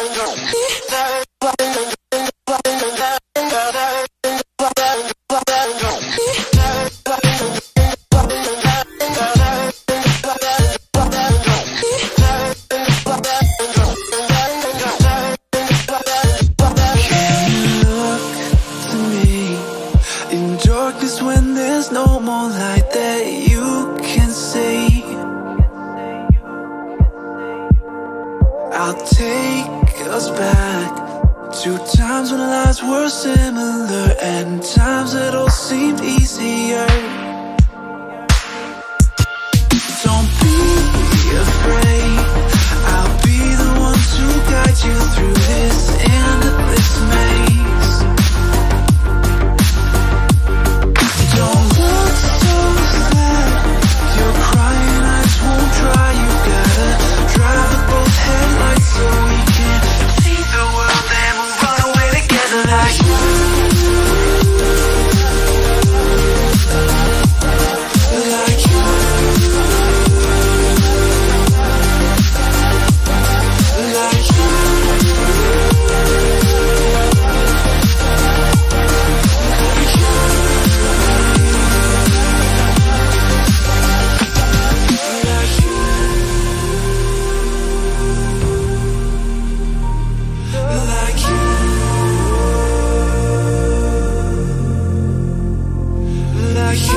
alone. I'll take us back to times when lives were similar and times that all seemed easier.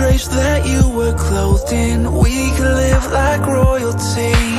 that you were clothed in. We could live like royalty.